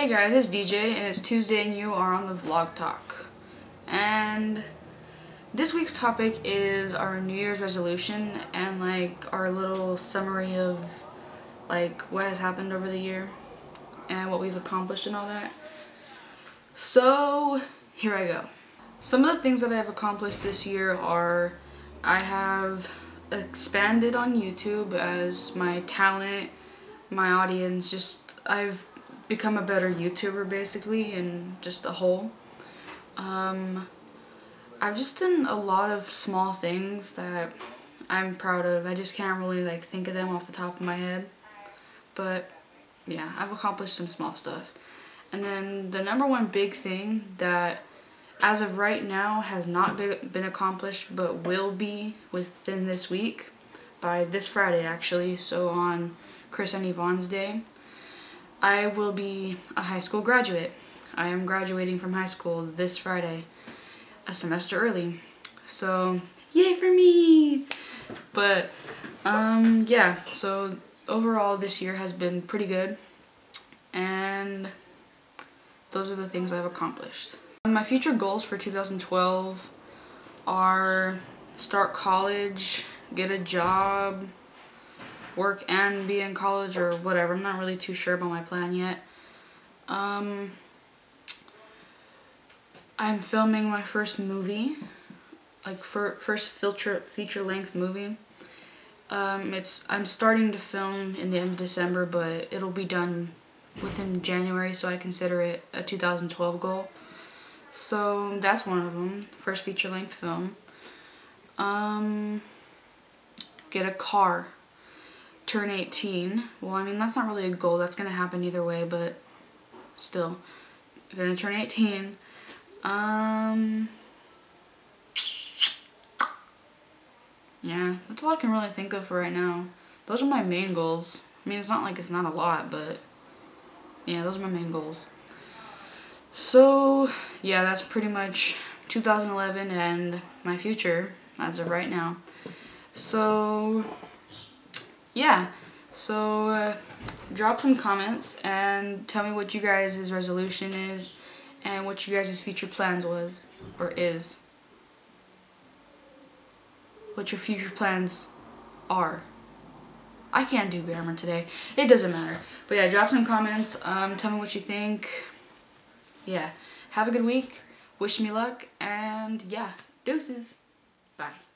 Hey guys, it's DJ and it's Tuesday and you are on the Vlog Talk. And this week's topic is our New Year's resolution and like our little summary of like what has happened over the year and what we've accomplished and all that. So here I go. Some of the things that I have accomplished this year are I have expanded on YouTube as my talent, my audience, just I've become a better YouTuber basically and just a whole. Um, I've just done a lot of small things that I'm proud of. I just can't really like think of them off the top of my head. But yeah, I've accomplished some small stuff. And then the number one big thing that as of right now has not been accomplished but will be within this week by this Friday actually, so on Chris and Yvonne's day I will be a high school graduate. I am graduating from high school this Friday, a semester early. So, yay for me! But, um, yeah, so overall this year has been pretty good. And those are the things I've accomplished. My future goals for 2012 are start college, get a job, work and be in college or whatever. I'm not really too sure about my plan yet. Um, I'm filming my first movie, like for first feature feature length movie. Um, it's I'm starting to film in the end of December, but it'll be done within January, so I consider it a 2012 goal. So that's one of them, first feature length film. Um, get a car turn 18. Well, I mean, that's not really a goal. That's going to happen either way, but still. I'm going to turn 18. Um, yeah, that's all I can really think of for right now. Those are my main goals. I mean, it's not like it's not a lot, but yeah, those are my main goals. So, yeah, that's pretty much 2011 and my future as of right now. So, yeah, so uh, drop some comments and tell me what you guys' resolution is and what you guys' future plans was or is. What your future plans are. I can't do grammar today. It doesn't matter. But yeah, drop some comments. Um, tell me what you think. Yeah. Have a good week. Wish me luck. And yeah, deuces. Bye.